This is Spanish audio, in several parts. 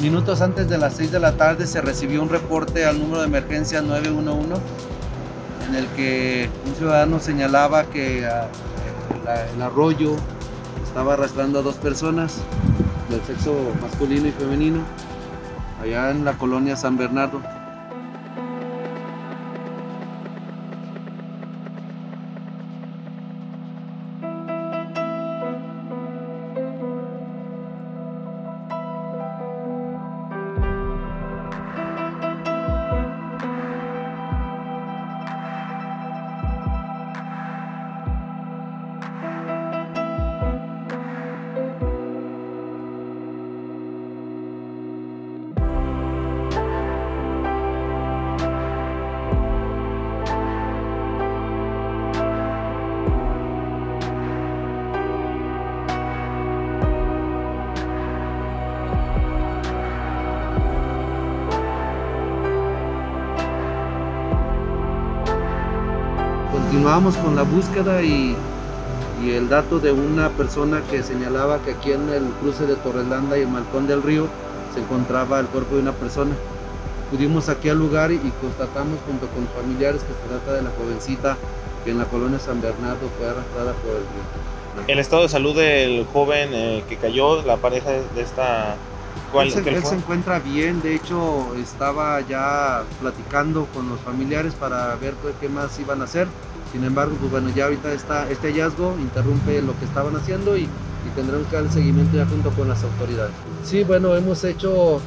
minutos antes de las 6 de la tarde se recibió un reporte al número de emergencia 911 en el que un ciudadano señalaba que ah, el arroyo estaba arrastrando a dos personas del sexo masculino y femenino allá en la colonia San Bernardo. Continuamos con la búsqueda y, el dato de una persona que señalaba que aquí en el cruce de Torrelanda y el Malcón del Río se encontraba el cuerpo de una persona. Pudimos aquí al lugar y, constatamos junto con familiares que se trata de la jovencita que en la colonia San Bernardo fue arrastrada por el río. El estado de salud del joven eh, que cayó, la pareja de esta ¿Cuál, él, se, él se, encuentra bien, de hecho estaba ya platicando con los familiares para ver qué más iban a hacer. Sin embargo, pues bueno, ya ahorita está este hallazgo interrumpe lo que estaban haciendo y, y tendrán que dar seguimiento ya junto con las autoridades. Sí, bueno, hemos hecho uh,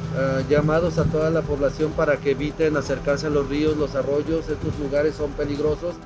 llamados a toda la población para que eviten acercarse a los ríos, los arroyos, estos lugares son peligrosos.